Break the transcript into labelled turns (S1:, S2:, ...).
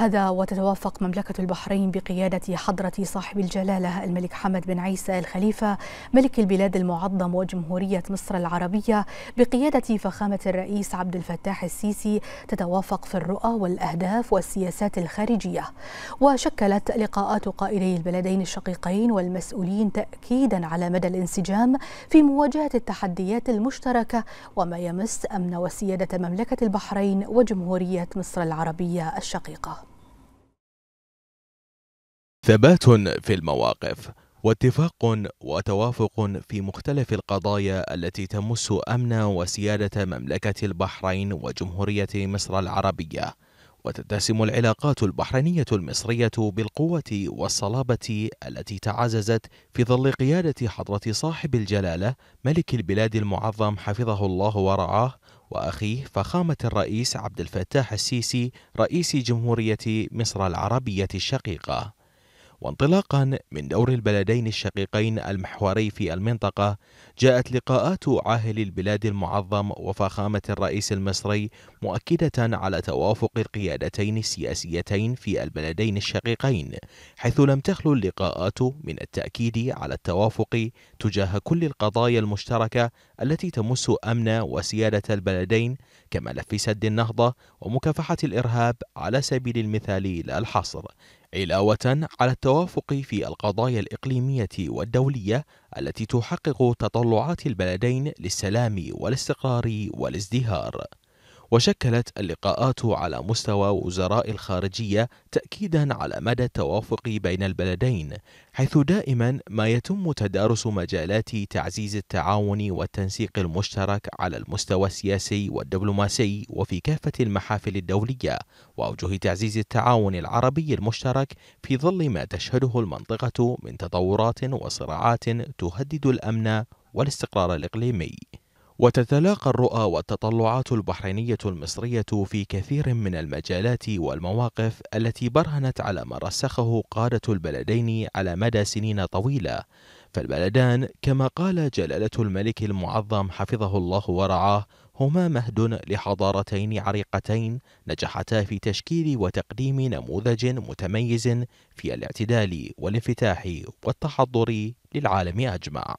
S1: هذا وتتوافق مملكة البحرين بقيادة حضرة صاحب الجلالة الملك حمد بن عيسى الخليفة ملك البلاد المعظم وجمهورية مصر العربية بقيادة فخامة الرئيس عبد الفتاح السيسي تتوافق في الرؤى والأهداف والسياسات الخارجية. وشكلت لقاءات قائدي البلدين الشقيقين والمسؤولين تأكيدا على مدى الانسجام في مواجهة التحديات المشتركة وما يمس أمن وسيادة مملكة البحرين وجمهورية مصر العربية الشقيقة.
S2: ثبات في المواقف واتفاق وتوافق في مختلف القضايا التي تمس أمن وسيادة مملكة البحرين وجمهورية مصر العربية. وتتسم العلاقات البحرينية المصرية بالقوة والصلابة التي تعززت في ظل قيادة حضرة صاحب الجلالة ملك البلاد المعظم حفظه الله ورعاه وأخيه فخامة الرئيس عبد الفتاح السيسي رئيس جمهورية مصر العربية الشقيقة. وانطلاقا من دور البلدين الشقيقين المحوري في المنطقة جاءت لقاءات عاهل البلاد المعظم وفخامة الرئيس المصري مؤكدة على توافق القيادتين السياسيتين في البلدين الشقيقين حيث لم تخلو اللقاءات من التأكيد على التوافق تجاه كل القضايا المشتركة التي تمس أمن وسيادة البلدين كملف سد النهضة ومكافحة الإرهاب على سبيل المثال لا الحصر. علاوة على التوافق في القضايا الإقليمية والدولية التي تحقق تطلعات البلدين للسلام والاستقرار والازدهار. وشكلت اللقاءات على مستوى وزراء الخارجية تأكيدا على مدى التوافق بين البلدين حيث دائما ما يتم تدارس مجالات تعزيز التعاون والتنسيق المشترك على المستوى السياسي والدبلوماسي وفي كافة المحافل الدولية وأوجه تعزيز التعاون العربي المشترك في ظل ما تشهده المنطقة من تطورات وصراعات تهدد الأمن والاستقرار الإقليمي. وتتلاقى الرؤى والتطلعات البحرينية المصرية في كثير من المجالات والمواقف التي برهنت على ما رسخه قادة البلدين على مدى سنين طويلة. فالبلدان كما قال جلالة الملك المعظم حفظه الله ورعاه هما مهد لحضارتين عريقتين نجحتا في تشكيل وتقديم نموذج متميز في الاعتدال والانفتاح والتحضر للعالم أجمع.